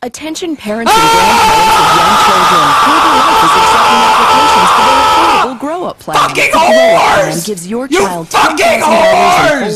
Attention parents and grandparents of young children. Gerber Life is accepting applications for their affordable grow-up plan. Fucking The Grow Up whores! plan gives your child You fucking whores!